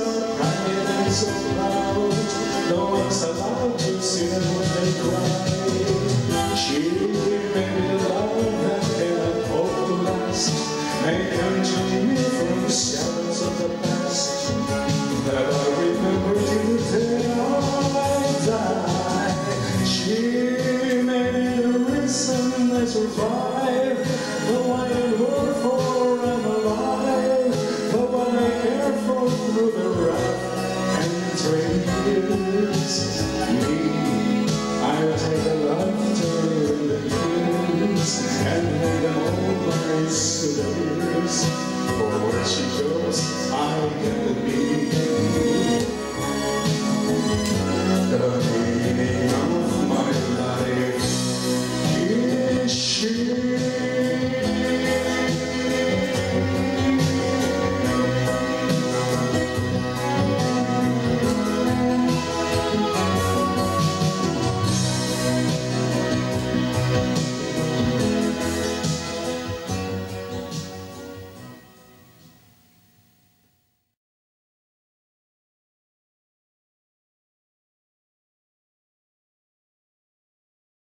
so kind and so proud. No one's allowed to see when they cry. She will make love and heaven hope to last. May come to me from the shadows of the past. That I remember till the day I die. She made be the reason I survive. The I